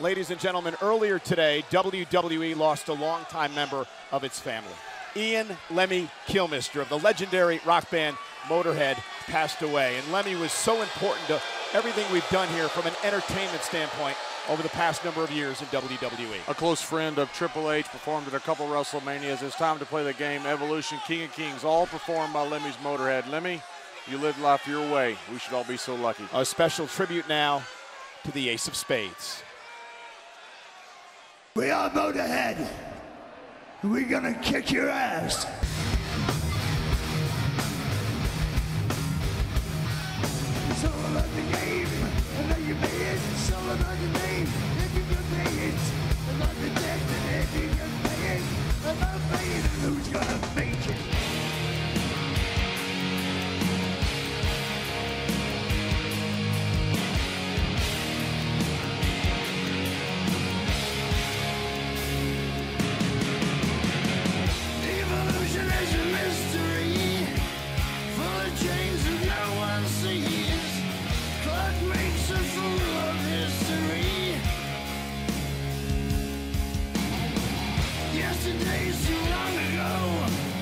Ladies and gentlemen, earlier today, WWE lost a longtime member of its family. Ian Lemmy Kilmister of the legendary rock band Motorhead passed away. And Lemmy was so important to everything we've done here from an entertainment standpoint over the past number of years in WWE. A close friend of Triple H, performed at a couple WrestleManias. It's time to play the game Evolution King of Kings, all performed by Lemmy's Motorhead. Lemmy, you lived life your way. We should all be so lucky. A special tribute now to the Ace of Spades. We are Motorhead. We're gonna kick your ass. It's all about the game, and how you play it. It's all about the name, Yesterday's too long ago.